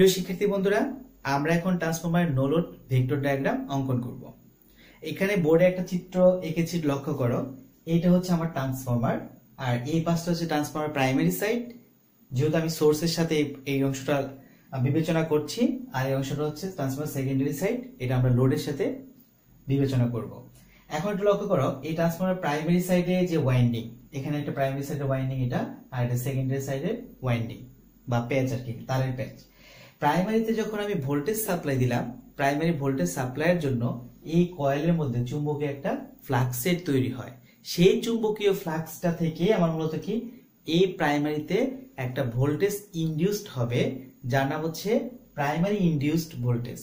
প্রিয় শিক্ষার্থী বন্ধুরা, আমরা এখন ট্রান্সফর্মার নোলোড ভেক্টর ডায়াগ্রাম অঙ্কন করব। এখানে বোর্ডে একটা চিত্র এঁকেছি, লক্ষ্য করো। এইটা হচ্ছে আমার ট্রান্সফর্মার আর এই পাশটা হচ্ছে ট্রান্সফর্মার প্রাইমারি সাইড যেহেতু আমি সোর্সের সাথে এই অংশটা বিবেচনা করছি, আর এই অংশটা হচ্ছে ট্রান্সফর্মার সেকেন্ডারি সাইড এটা আমরা লোডের সাথে বিবেচনা করব। এখন একটু লক্ষ্য করো, এই ট্রান্সফর্মার প্রাইমারি সাইডে যে ওয়াইন্ডিং এখানে একটা প্রাইমারি সাইডের ওয়াইন্ডিং এটা, আর এটা সেকেন্ডারি সাইডের ওয়াইন্ডিং বা প্যাচ আর কি, তারের প্যাচ প্রাইমারিতে যখন আমি ভোল্টেজ সাপ্লাই দিলাম প্রাইমারি ভোল্টেজ সাপ্লাইয়ের জন্য এই কয়েলের মধ্যে চুম্বকীয় একটা ফ্লাক্সের তৈরি হয়। সেই চুম্বকীয় ফ্লাক্সটা থেকে আমার মূলত কি? এই প্রাইমারিতে একটা ভোল্টেজ ইনডিউসড হবে, যার নাম হচ্ছে প্রাইমারি ইনডিউসড ভোল্টেজ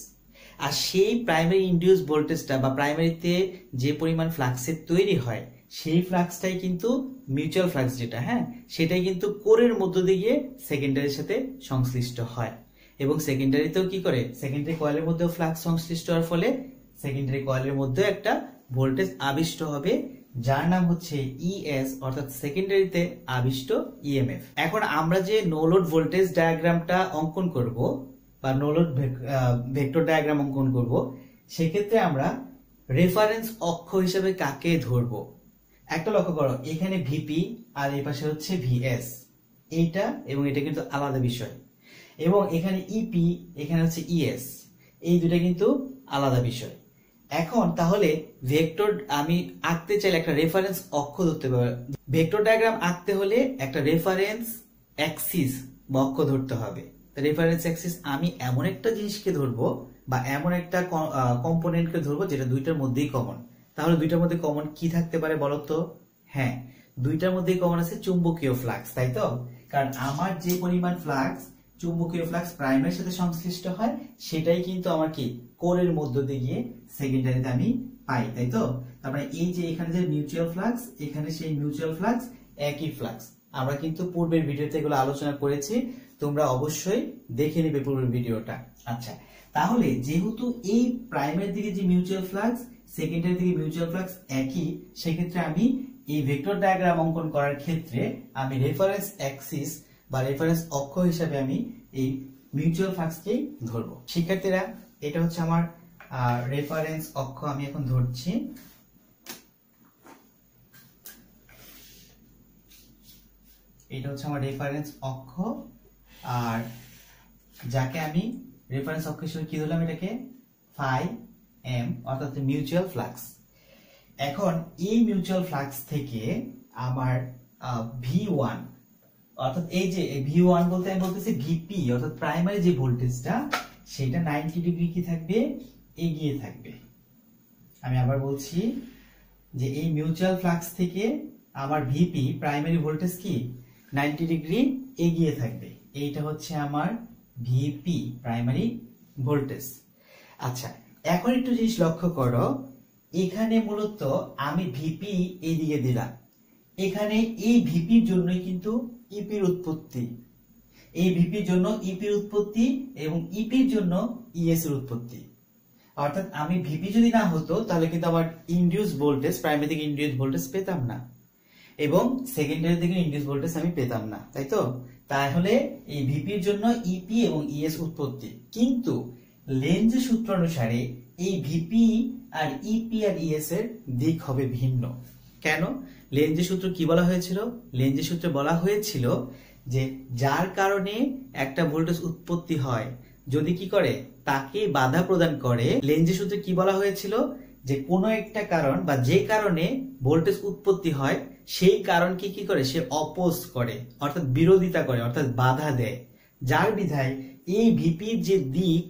আর সেই প্রাইমারি ইনডিউস ভোল্টেজটা বা প্রাইমারিতে যে পরিমাণ ফ্লাক্সের তৈরি হয়, সেই ফ্লাক্সটাই কিন্তু মিউচুয়াল ফ্লাক্স যেটা হ্যাঁ? সেটাই কিন্তু কোরের মধ্য দিয়ে সেকেন্ডারির সাথে সংশ্লিষ্ট হয়। এবং সেকেন্ডারিতেও কি করে? সেকেন্ডারি কয়েলের মধ্যেও ফ্লাক্স সংশ্লিষ্ট হওয়ার ফলে সেকেন্ডারি কয়েলের মধ্যে একটা ভোল্টেজ আবিষ্ট হবে, যার নাম হচ্ছে ইএস অর্থাৎ সেকেন্ডারিতে আবিষ্ট ইএমএফ এখন আমরা যে নোলোড ভোল্টেজ ডায়াগ্রামটা অঙ্কন করব, বা নোলোড ভেক্টর ডায়াগ্রাম অঙ্কন করব, সেক্ষেত্রে আমরা রেফারেন্স অক্ষ হিসেবে কাকে ধরব? একটা লক্ষ্য করো, এখানে ভিপি আর এই পাশে হচ্ছে ভিএস এইটা এবং এটা কিন্তু আলাদা বিষয়। এবং এখানে ইপি এখানে হচ্ছে ইএস এই দুটা কিন্তু আলাদা বিষয়। এখন তাহলে ভেক্টর, আমি আঁকতে চাইলে একটা রেফারেন্স অক্ষ ধরতে পারবে ভেক্টর ডায়াগ্রাম আঁকতে হলে একটা রেফারেন্স অ্যাক্সিস বা অক্ষ ধরতে হবে। রেফারেন্স অ্যাক্সিস আমি এমন একটা জিনিসকে ধরবো বা এমন একটা কম্পোনেন্টকে ধরবো যেটা দুইটার মধ্যেই কমন তাহলে দুইটার মধ্যে কমন কি থাকতে পারে বলতো হ্যাঁ দুইটার মধ্যেই কমন আছে চুম্বকীয় ফ্লাক্স তাই তো? কারণ আমার যে পরিমাণ ফ্লাক্স চুম্বকীয় ফ্লাক্স প্রাইমের সাথে সংশ্লিষ্ট হয়, সেটাই কিন্তু আমার কি কোরের মধ্য দিয়ে গিয়ে সেকেন্ডারিতে আমি পাই, তাই তো? তারপরে এই যে এখানে যে মিউচুয়াল ফ্লাক্স, এখানে সেই মিউচুয়াল ফ্লাক্স, একই ফ্লাক্স। আমরা কিন্তু পূর্বের ভিডিওতে এগুলো আলোচনা করেছি, তোমরা অবশ্যই দেখে নেবে পূর্বের ভিডিওটা। আচ্ছা তাহলে যেহেতু এই প্রাইমের দিকে যে মিউচুয়াল ফ্লাক্স, সেকেন্ডারি দিকে মিউচুয়াল ফ্লাক্স একই, সেক্ষেত্রে আমি এই ভেক্টর ডায়াগ্রাম অঙ্কন করার ক্ষেত্রে আমি রেফারেন্স অ্যাক্সিস বা রেফারেন্স অক্ষ হিসাবে আমি এই মিউচুয়াল ফ্লাক্সকেই ধরবো। শিক্ষার্থীরা, এটা হচ্ছে আমার রেফারেন্স অক্ষ আমি এখন ধরছি। এটা হচ্ছে আমার রেফারেন্স অক্ষ। আর যাকে আমি রেফারেন্স অক্ষ হিসেবে কি ধরলাম এটাকে? ফাই এম অর্থাৎ মিউচুয়াল ফ্লাক্স এখন এই মিউচুয়াল ফ্লাক্স থেকে আমার ভি ওয়ান অর্থাৎ এই যে ভি ওয়ান বলতে আমি বলতেছি ভিপি অর্থাৎ প্রাইমারি যে ভোল্টেজটা সেটা নাইনটি ডিগ্রি কি থাকবে? এগিয়ে থাকবে। আমি আবার বলছি যে এই মিউচুয়াল ফ্লাক্স থেকে আমার ভিপি প্রাইমারি ভোল্টেজ কি? নাইনটি ডিগ্রি এগিয়ে থাকবে। এইটা হচ্ছে আমার ভিপি প্রাইমারি ভোল্টেজ আচ্ছা এখন একটু জিনিস লক্ষ্য করো। এখানে মূলত আমি ভিপি এইদিকে দিলাম। এখানে এই ভিপির জন্যই কিন্তু ইপির উৎপত্তি। এই ভিপির জন্য ইপির উৎপত্তি এবং ইপির জন্য ইএস এর উৎপত্তি। অর্থাৎ আমি ভিপি যদি না হতো, তাহলে কিন্তু আমার ইন্ডিউস ভোল্টেজ প্রাইমারি থেকে ইন্ডিউস ভোল্টেজ পেতাম না। এবং সেকেন্ডারি থেকে ইন্ডিউস ভোল্টেজ আমি পেতাম না, তাই তো? তাহলে এই ভিপির জন্য ইপি এবং ইএস উৎপত্তি। কিন্তু লেঞ্জ সূত্র অনুসারে এই ভিপি আর ইপি আর ইএস এর দিক হবে ভিন্ন। কেন? লেঞ্জের সূত্র কি বলা হয়েছিল? লেঞ্জের সূত্রে বলা হয়েছিল যে যার কারণে একটা ভোল্টেজ উৎপত্তি হয়, যদি কি করে? তাকে বাধা প্রদান করে। লেঞ্জের সূত্রে কি বলা হয়েছিল? যে কোনো একটা কারণ বা যে কারণে ভোল্টেজ উৎপত্তি হয়, সেই কারণকে কি করে? সে অপোজ করে, অর্থাৎ বিরোধিতা করে, অর্থাৎ বাধা দেয়। যার বিধায় এই ভিপির যে দিক,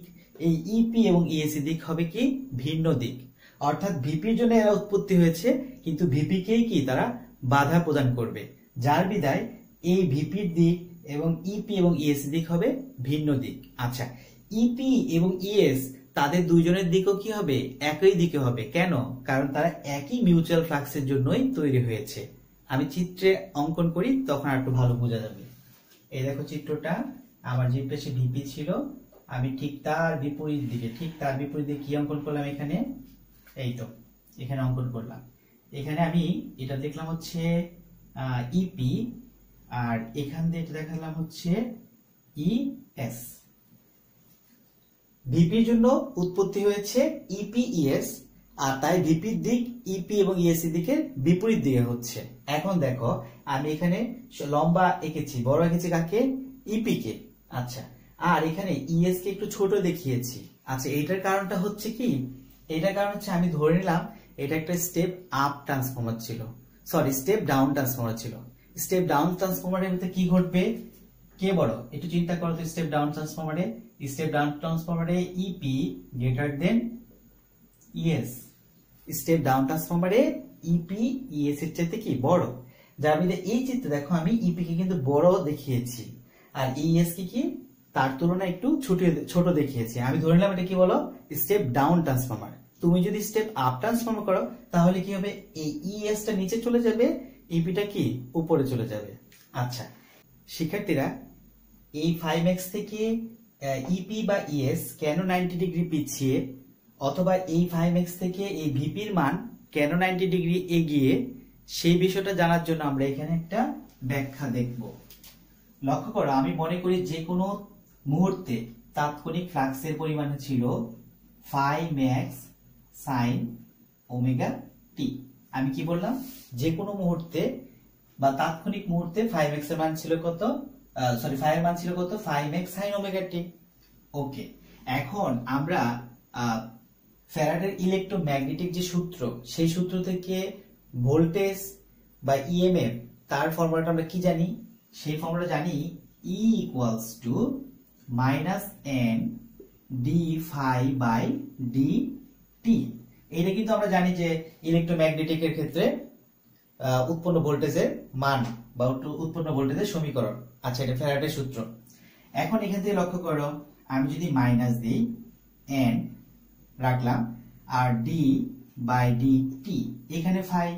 এই ইপি এবং ইএসি দিক হবে কি? ভিন্ন দিক। অর্থাৎ ভিপির জন্য এরা উৎপত্তি হয়েছে, কিন্তু ভিপিকেই কি? তারা বাধা প্রদান করবে। যার বিদায় এই ভিপির দিক এবং ইপি এবং ইএস দিক হবে ভিন্ন দিক। আচ্ছা ইপি এবং ইএস তাদের দুইজনের দিকও কি হবে? একই দিকে হবে। কেন? কারণ তারা একই মিউচুয়াল ফ্লাক্সের জন্যই তৈরি হয়েছে। আমি চিত্রে অঙ্কন করি, তখন একটু ভালো বোঝা যাবে। এই দেখো চিত্রটা, আমার যে পেশে ভিপি ছিল, আমি ঠিক তার বিপরীত দিকে, ঠিক তার বিপরীত দিকে কি অঙ্কন করলাম এখানে? এই তো এখানে অঙ্কন করলাম। এখানে আমি এটা দেখলাম হচ্ছে ইপি আর এখান দিয়ে এটা দেখালাম হচ্ছে ইএস ভিপির জন্য উৎপত্তি হয়েছে ইপিইএস আর তাই ভিপির দিক ইপি এবং ইএসসি দিকের বিপরীত দিকে হচ্ছে। এখন দেখো, আমি এখানে লম্বা এঁকেছি, বড় এঁকেছি কাকে? ইপি কে। আচ্ছা আর এখানে ইএস কে একটু ছোট দেখিয়েছি। আচ্ছা এটার কারণটা হচ্ছে কি? এটার কারণ হচ্ছে আমি ধরে নিলাম, এটা একটা স্টেপ আপ ট্রান্সফর্মার ছিল। সরি স্টেপ ডাউন ট্রান্সফর্মার ছিল। স্টেপ ডাউন ট্রান্সফর্মারের মধ্যে কি ঘটবে? কে বড়? একটু চিন্তা করো তো স্টেপ ডাউন ট্রান্সফর্মারে step down ট্রান্সফর্মারে EP greater than ES step down ট্রান্সফর্মারে E P ES এর চাইতে কি বড়? যার মধ্যে এই চিত্রে দেখো, আমি ইপি কে কিন্তু বড় দেখিয়েছি। আর ইএস কি কি? তার তুলনায় একটু ছোট দেখিয়েছি। আমি ধরে নিলাম এটা কি বলো? স্টেপ ডাউন ট্রান্সফর্মার তুমি যদি স্টেপ আপ ট্রান্সফর্মার করো, তাহলে কি হবে? এই ইএস টা নিচে চলে যাবে ইপিটা কি? উপরে চলে যাবে। আচ্ছা শিক্ষার্থীরা, এই ফাইভ এক্স থেকে ইপি বা ইএস কেন নাইনটি ডিগ্রি পিছিয়ে? অথবা এই ফাইভ এক্স থেকে এই ভিপির মান কেন নাইনটি ডিগ্রি এগিয়ে? সেই বিষয়টা জানার জন্য আমরা এখানে একটা ব্যাখ্যা দেখব। লক্ষ্য করো, আমি মনে করি যে কোনো মুহূর্তে তাৎক্ষণিক ফ্লাক্সের পরিমাণ ছিল five max sine omega t. আমি কি বললাম? যে কোনো মুহূর্তে বা তাৎক্ষণিক মুহূর্তে ফাইভ এক্সের মান ছিল কত? সরি ফাইভ এর মান ছিল কত? Five x sine omega t. Okay, এখন আমরা ফ্যারাডের ইলেকট্রোম্যাগনেটিক যে সূত্র, সেই সূত্র থেকে ভোল্টেজ বা ইএমএফ তার ফর্মুলাটা আমরা কি জানি? সেই ফর্মুলা জানি e equals to minus n d phi by d t এটা কিন্তু আমরা জানি যে ইলেকট্রোম্যাগনেটিকের ক্ষেত্রে উৎপন্ন ভোল্টেজের মান বা উৎপন্ন ভোল্টেজের সমীকরণ। আচ্ছা এটা ফ্যারাডের সূত্র। এখন এখান থেকে লক্ষ্য করো, আমি যদি মাইনাস দিই এন রাখলাম, আর ডি বাই ডি টি এখানে ফাই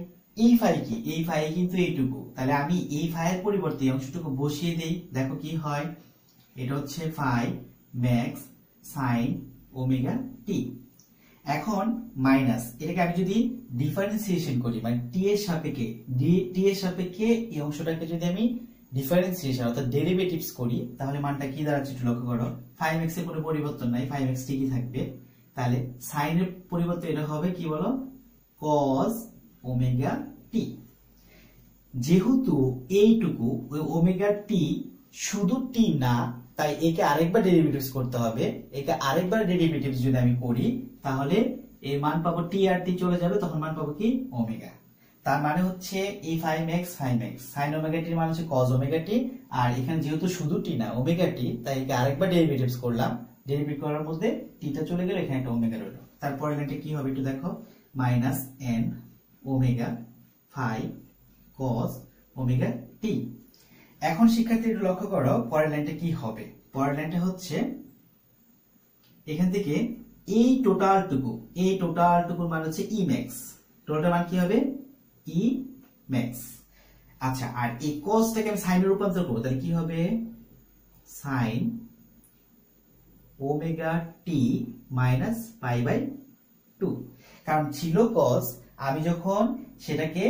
এই ফাই কি? এই ফাই কিন্তু এইটুকু। তাহলে আমি এই ফাইয়ের পরিবর্তে অংশটুকু বসিয়ে দেই, দেখো কি হয়। এটা হচ্ছে phi max sine omega t এখন মাইনাস এটাকে আমি যদি ডিফারেন্সিয়েশন করি মানে টি এর সাপেক্ষে টি এর সাপেক্ষে এই অংশটাকে যদি আমি ডিফারেন্সিয়েশন অর্থাৎ ডেরিভেটিভস করি, তাহলে মানটা কি দাঁড়াচ্ছে একটু লক্ষ্য করো। ফাইভ এক্সের কোনো পরিবর্তন নাই ফাইভ এক্স ঠিকই থাকবে। তাহলে সাইনের পরিবর্তে এটা হবে কি বলো? কস ওমেগা টি যেহেতু এইটুকু, ওই ওমেগা টি শুধু টি না তাই একে আরেকবার ডেরিভেটিভস করতে হবে। একে আরেকবার ডেরিভেটিভস যদি আমি করি, তাহলে এর মান পাবো টি আর টি চলে যাবে, তখন মান পাবো কি? ওমেগা তার মানে হচ্ছে এই five x five x sine omega টির মানে হচ্ছে কজ ওমেগা টি আর এখানে যেহেতু শুধু টি না ওমেগা টি তাই একে আরেকবার ডেরিভেটিভস করলাম। ডেরিভেট করার মধ্যে টিটা চলে গেল এখানে একটা ওমেগা রইল। তারপরে লাইনটা কি হবে একটু দেখো। Minus n omega five cos omega t এখন শিক্ষার্থী একটু লক্ষ্য করো, পরের লাইনটা কি হবে? পরের লাইনটা হচ্ছে, এখান থেকে এই টোটালটুকু এই টোটালটুকুর মান হচ্ছে ই ম্যাক্স টোটাল মান কি হবে? ই ম্যাক্স আচ্ছা আর এই কসটাকে আমি সাইনে রূপান্তর করব, তাহলে কি হবে? Sine omega t minus pi by two কারণ ছিল কস আমি যখন সেটাকে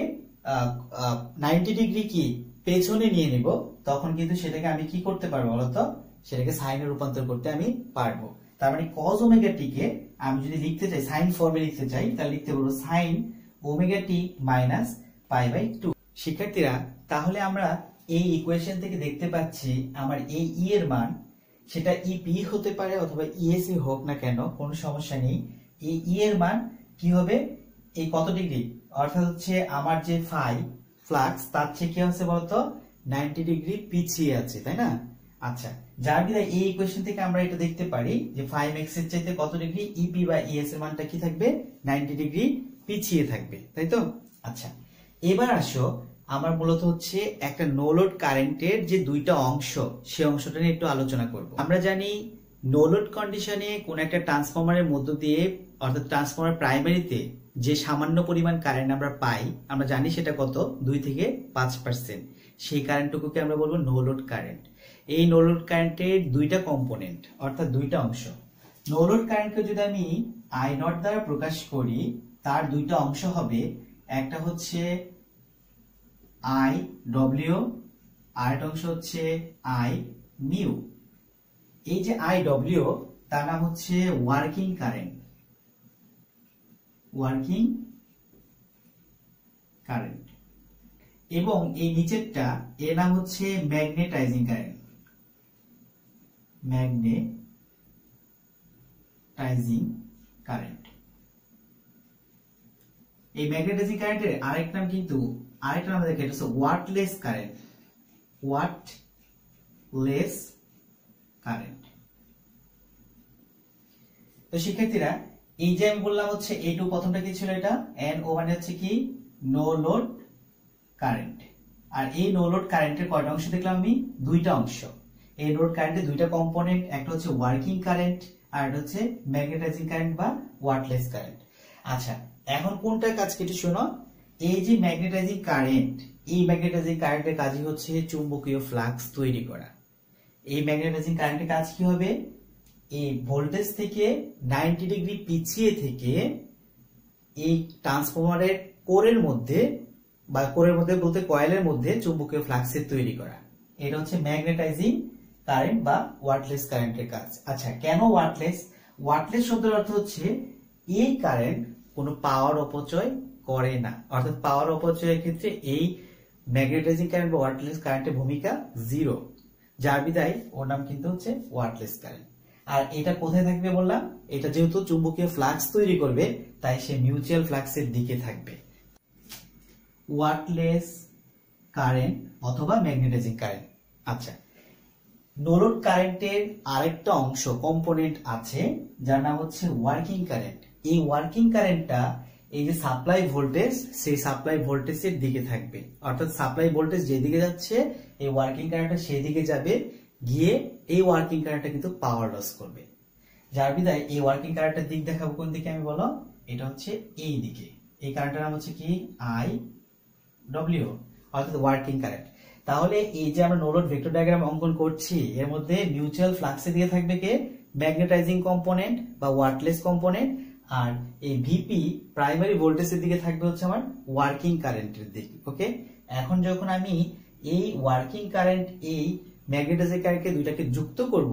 নাইনটি ডিগ্রি কি পেছনে নিয়ে নিব, তখন কিন্তু সেটাকে আমি কি করতে পারব বলতো? সেটাকে সাইনে রূপান্তর করতে আমি পারব। তার মানে কজ ওমেগা টি কে আমি যদি লিখতে চাই সাইন ফর্মে লিখতে চাই, তাহলে লিখতে পারব sine omega t minus pi by two শিক্ষার্থীরা, তাহলে আমরা এই ইকুয়েশন থেকে দেখতে পাচ্ছি আমার এই ই এর মান, সেটা ইপি হতে পারে অথবা ইএসি হোক না কেন, কোনো সমস্যা নেই। এই ই এর মান কি হবে? এই কত ডিগ্রি অর্থাৎ হচ্ছে আমার যে ফাই ফ্লাক্স, তার চেয়ে কি হচ্ছে বলতো? নাইনটি ডিগ্রি পিছিয়ে আছে, তাই না? আচ্ছা যার বিধায় এই ইকুয়েশন থেকে আমরা এটা দেখতে পারি যে ফাইভ এক্সের চাইতে কত ডিগ্রি? ইপি বা ইএস এর মানটা কি থাকবে? নাইনটি ডিগ্রি পিছিয়ে থাকবে, তাই তো? আচ্ছা এবার আসো, আমার মূলত হচ্ছে একটা নোলোড কারেন্টের যে দুইটা অংশ, সে অংশটা নিয়ে একটু আলোচনা করব। আমরা জানি নোলোড কন্ডিশনে কোন একটা ট্রান্সফরমারের মধ্য দিয়ে, অর্থাৎ ট্রান্সফরমার প্রাইমারিতে যে সামান্য পরিমাণ কারেন্ট আমরা পাই, আমরা জানি সেটা কত? দুই থেকে পাঁচ পার্সেন্ট সেই কারেন্টটুকুকে আমরা বলব নো লোড কারেন্ট এই নো লোড কারেন্টের দুইটা কম্পোনেন্ট অর্থাৎ দুইটা অংশ। নো লোড কারেন্টকে যদি আমি আই নট দ্বারা প্রকাশ করি, তার দুইটা অংশ হবে, একটা হচ্ছে আই ডব্লিউ আর একটা অংশ হচ্ছে আই মিউ এই যে আই ডব্লিউ তার নাম হচ্ছে ওয়ার্কিং কারেন্ট ওয়ার্কিং কারেন্ট। এবং এই নিচেরটা, এর নাম হচ্ছে ম্যাগনেটাইজিং কারেন্ট। Magnetizing current. এই ম্যাগনেটাইজিং কারেন্টের আরেক নাম কিন্তু, আরেকটা নাম দেখে এটা হচ্ছে ওয়াটলেস কারেন্ট। Wattles current. তো শিক্ষার্থীরা এই যে আমি বললাম হচ্ছে এই টু প্রথমটা কি ছিল এটা? এন ও মানে হচ্ছে কি? নো লোড কারেন্ট আর এই নো লোড কারেন্টের কয়টা অংশ দেখলাম আমি? দুইটা অংশ। এই লোড কারেন্টের দুইটা কম্পোনেন্ট একটা হচ্ছে ওয়ার্কিং কারেন্ট আর একটা হচ্ছে ম্যাগনেটাইজিং কারেন্ট বা ওয়াটলেস কারেন্ট আচ্ছা এখন কোনটার কাজ কেটে শোনো? এই যে ম্যাগনেটাইজিং কারেন্ট এই ম্যাগনেটাইজিং কারেন্টের কাজই হচ্ছে চুম্বকীয় ফ্লাক্স তৈরি করা। এই ম্যাগনেটাইজিং কারেন্টের কাজ কি হবে? এই ভোল্টেজ থেকে নাইনটি ডিগ্রি পিছিয়ে থেকে এই ট্রান্সফরমারের কোরের মধ্যে বা কোরের মধ্যে বলতে কয়েলের মধ্যে চুম্বকীয় ফ্লাক্সের তৈরি করা। এটা হচ্ছে ম্যাগনেটাইজিং কারেন্ট বা ওয়াটলেস কারেন্টের কাজ। আচ্ছা কেন ওয়াটলেস ওয়াটলেস শব্দের অর্থ হচ্ছে এই কারেন্ট কোনো পাওয়ার অপচয় করে না। অর্থাৎ পাওয়ার অপচয়ের ক্ষেত্রে এই ম্যাগনেটাইজিং কারেন্ট বা ওয়াটলেস কারেন্টের ভূমিকা জিরো যার বিদায় ওর নাম কিন্তু হচ্ছে ওয়াটলেস কারেন্ট আর এটা কোথায় থাকবে বললাম? এটা যেহেতু চুম্বকীয় ফ্লাক্স তৈরি করবে, তাই সে মিউচুয়াল ফ্লাক্সের দিকে থাকবে। ওয়াটলেস কারেন্ট অথবা ম্যাগনেটাইজিং কারেন্ট। আচ্ছা নোলোড কারেন্টের আরেকটা অংশ, কম্পোনেন্ট আছে, যার নাম হচ্ছে ওয়ার্কিং কারেন্ট। এই ওয়ার্কিং কারেন্টটা এই যে সাপ্লাই ভোল্টেজ, সেই সাপ্লাই ভোল্টেজের দিকে থাকবে। অর্থাৎ সাপ্লাই ভোল্টেজ যেদিকে যাচ্ছে, এই ওয়ার্কিং কারেন্টটা সেই দিকে যাবে গিয়ে এই ওয়ার্কিং কারেন্টটা কিন্তু পাওয়ার লস করবে। যার বিদায় এই ওয়ার্কিং কারেন্টের দিক দেখাবো কোন দিকে আমি বলো? এটা হচ্ছে এই দিকে। এই কারেন্টের নাম হচ্ছে কি? আই ডব্লিউ অর্থাৎ ওয়ার্কিং কারেন্ট তাহলে এই যে আমরা নোলোড ভেক্টর ডায়াগ্রাম অঙ্কন করছি, এর মধ্যে মিউচুয়াল ফ্লাক্সে দিয়ে থাকবে কে? ম্যাগনেটাইজিং কম্পোনেন্ট বা ওয়াটলেস কম্পোনেন্ট আর এই ভিপি প্রাইমারি ভোল্টেজের দিকে থাকবে হচ্ছে আমার ওয়ার্কিং কারেন্টের দিক ওকে এখন যখন আমি এই ওয়ার্কিং কারেন্ট এই ম্যাগনেটাইজিং কারেন্টকে দুইটাকে যুক্ত করব,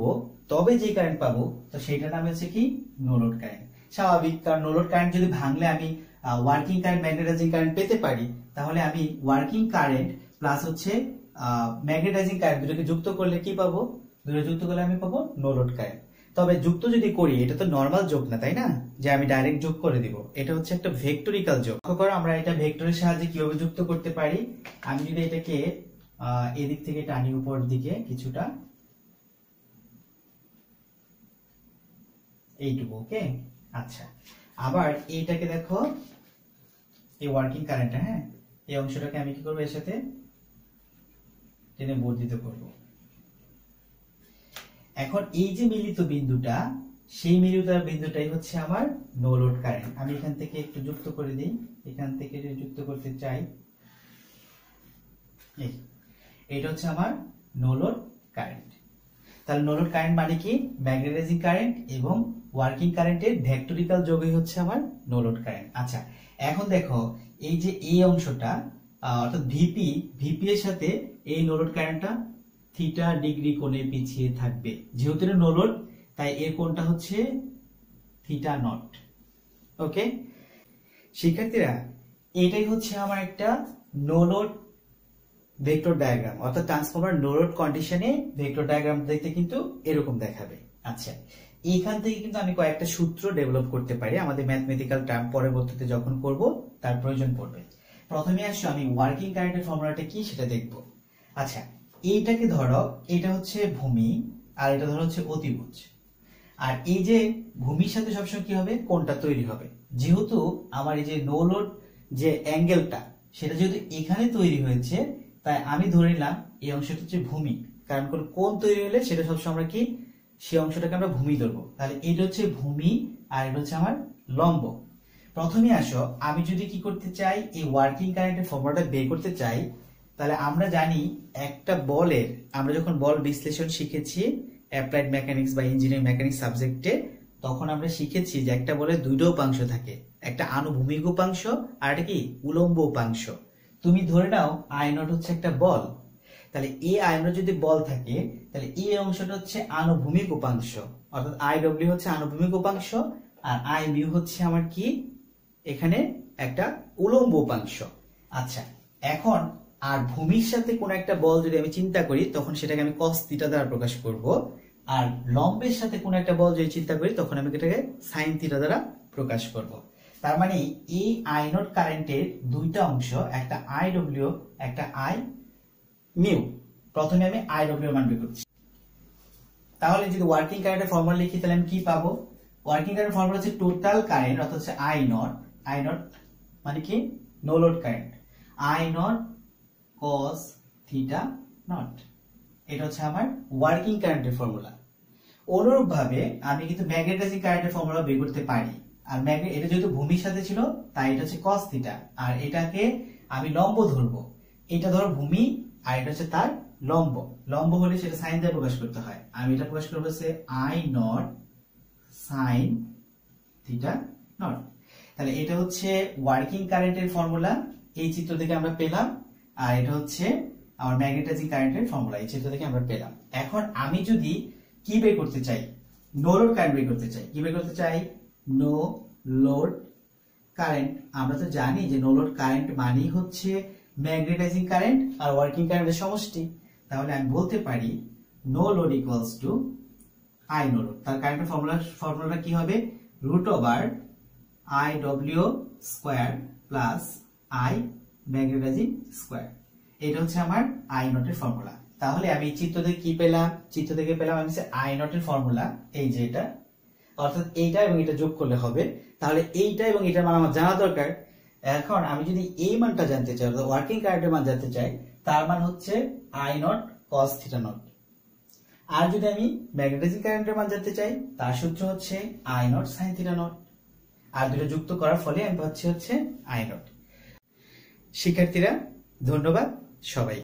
তবে যে কারেন্ট পাবো, তো সেইটার নাম হচ্ছে কি? নোলোড কারেন্ট স্বাভাবিক, কারণ নোলোড কারেন্ট যদি ভাঙলে আমি ওয়ার্কিং কারেন্ট ম্যাগনেটাইজিং কারেন্ট পেতে পারি, তাহলে আমি ওয়ার্কিং কারেন্ট প্লাস হচ্ছে ম্যাগনেটাইজিং কারেন্ট দুটোকে যুক্ত করলে কি পাবো? দুটো যুক্ত করলে আমি পাবো নোলোড কারেন্ট তবে যুক্ত যদি করি, এটা তো নর্মাল যোগ না, তাই না? যে আমি ডাইরেক্ট যোগ করে দিব, এটা হচ্ছে একটা ভেক্টরিক্যাল যোগ। লক্ষ্য করো, আমরা এটা ভেক্টরের সাহায্যে কীভাবে যুক্ত করতে পারি? আমি যদি এটাকে এদিক থেকে টানি উপর দিকে কিছুটা। এইটুকু, ওকে? আচ্ছা। আবার এইটাকে দেখো, এই ওয়ার্কিং কারেন্টটা হ্যাঁ? এই অংশটাকে আমি কি করব এর সাথে? টেনে বর্ধিত করব। এখন এই যে মিলিত বিন্দুটা, সেই মিলিত বিন্দুটাই হচ্ছে আমার নো লোড কারেন্ট আমি এখান থেকে একটু যুক্ত করে দিই। এখান থেকে যদি যুক্ত করতে চাই, এই এটা হচ্ছে আমার নোলোড কারেন্ট। তাহলে নোলোড কারেন্ট মানে কি? ম্যাগনেটাইজিং কারেন্ট এবং ওয়ার্কিং কারেন্টের ভেক্টরিক্যাল যোগই হচ্ছে আমার নোলোড কারেন্ট। আচ্ছা এখন দেখো, এই যে এই অংশটা অর্থাৎ ভিপি ভিপি এর সাথে এই নোলোড কারেন্টটা থিটা ডিগ্রি কোণে পিছিয়ে থাকবে। যেহেতু এটা নোলোড, তাই এর কোণটা হচ্ছে থিটা নট। ওকে? শিক্ষার্থীরা, এটাই হচ্ছে আমার একটা নো লোড ভেক্টর ডায়াগ্রাম অর্থাৎ ট্রান্সফর্মার নো লোড কন্ডিশনে ভেক্টর ডায়াগ্রাম দেখতে কিন্তু এরকম দেখাবে। আচ্ছা এইখান থেকে কিন্তু আমি কয়েকটা সূত্র ডেভেলপ করতে পারি, আমাদের ম্যাথমেটিক্যাল টার্ম পরবর্তীতে যখন করব, তার প্রয়োজন পড়বে। প্রথমে আসো আমি ওয়ার্কিং কারেন্টের ফর্মুলাটা কি সেটা দেখব। আচ্ছা এইটাকে ধরো, এটা হচ্ছে ভূমি, আর এটা ধরো হচ্ছে অতিভুজ। আর এই যে ভূমির সাথে সবসময় কি হবে? কোনটা তৈরি হবে। যেহেতু আমার এই যে নো লোড যে অ্যাঙ্গেলটা সেটা যেহেতু এখানে তৈরি হয়েছে তাই আমি ধরে নিলাম এই অংশটা হচ্ছে ভূমি। কারণ কোন কোন তৈরি হলে সেটা সবসময় আমরা কি? সেই অংশটাকে আমরা ভূমি ধরবো। তাহলে এটা হচ্ছে ভূমি আর এটা হচ্ছে আমার লম্ব। প্রথমে আসো, আমি যদি কি করতে চাই, এই ওয়ার্কিং কারেন্টের ফর্মুলাটা বের করতে চাই, তাহলে আমরা জানি একটা বলের, আমরা যখন বল বিশ্লেষণ শিখেছি অ্যাপ্লাইড মেকানিক্স বা ইঞ্জিনিয়ারিং মেকানিক্স সাবজেক্টে তখন আমরা শিখেছি যে একটা বলের দুইটা উপাংশ থাকে। একটা আনুভূমিক উপাংশ আর একটা কি? উলম্ব উপাংশ। তুমি ধরে নাও আয়নট হচ্ছে একটা বল। তাহলে এই আয়ন যদি বল থাকে, তাহলে এ অংশটা হচ্ছে আনুভূমিক উপাংশ। অর্থাৎ আই ডব্লিউ হচ্ছে আনুভূমিক উপাংশ, আর আই মিউ হচ্ছে আমার কি? এখানে একটা উলম্ব উপাংশ। আচ্ছা এখন আর ভূমির সাথে কোন একটা বল যদি আমি চিন্তা করি, তখন সেটাকে আমি কস থিটা দ্বারা প্রকাশ করব। আর লম্বের সাথে কোন একটা বল যদি চিন্তা করি, তখন আমি এটাকে সাইন থিটা দ্বারা প্রকাশ করব। তার মানে এই আই নট কারেন্টের দুইটা অংশ, একটা আই ডব্লিউ একটা আই মিউ প্রথমে আমি আই ডব্লিউ মান বের করছি। তাহলে যদি ওয়ার্কিং কারেন্টের ফর্মুলা লিখি, তাহলে আমি কি পাবো? ওয়ার্কিং কারেন্ট ফর্মুলা হচ্ছে টোটাল কারেন্ট অর্থাৎ হচ্ছে আই নট আই নট মানে কি? No load current I naught cos theta naught এটা হচ্ছে আমার ওয়ার্কিং কারেন্টের ফর্মুলা অনুরূপ ভাবে আমি কিন্তু ম্যাগনেটাইজিং কারেন্টের ফর্মুলা বের করতে পারি। আর ম্যাগনেট এটা যেহেতু ভূমির সাথে ছিল, তাই এটা হচ্ছে কস থিটা আর এটাকে আমি লম্ব ধরবো। এটা ধরো ভূমি, আর এটা হচ্ছে তার লম্ব। লম্ব হলে সেটা সাইন দিয়ে প্রকাশ করতে হয়। আমি এটা প্রকাশ করব হচ্ছে I naught sine theta naught তাহলে এটা হচ্ছে ওয়ার্কিং কারেন্টের ফর্মুলা এই চিত্র থেকে আমরা পেলাম। আর এটা হচ্ছে আমার ম্যাগনেটাইজিং কারেন্টের ফর্মুলা এই চিত্র থেকে আমরা পেলাম। এখন আমি যদি কি বের করতে চাই? নো লোড কারেন্ট বের করতে চাই। কি বের করতে চাই? নো লোড কারেন্ট আমরা তো জানি যে নো লোড কারেন্ট মানেই হচ্ছে ম্যাগনেটাইজিং কারেন্ট আর ওয়ার্কিং কারেন্টের সমষ্টি। তাহলে আমি বলতে পারি no load equals to I no load তার কারেন্টের ফর্মুলা ফর্মুলাটা কি হবে? Root over I W square plus I magnetising square এটা হচ্ছে আমার আই নটের ফর্মুলা তাহলে আমি চিত্র থেকে কি পেলাম? চিত্র থেকে পেলাম আমি আই নটের ফর্মুলা এই যে এটা অর্থাৎ এইটা এবং এটা যোগ করলে হবে। তাহলে এইটা এবং এটার মান আমার জানা দরকার। এখন আমি যদি এই মানটা জানতে চাই, অর্থাৎ ওয়ার্কিং কারেন্টের মান জানতে চাই, তার মান হচ্ছে I naught cos theta naught আর যদি আমি ম্যাগনেটাইজিং কারেন্টের মান জানতে চাই, তার সূত্র হচ্ছে I naught sine theta naught আর দুটো যুক্ত করার ফলে আমি পাচ্ছি হচ্ছে আই নট শিক্ষার্থীরা, ধন্যবাদ সবাই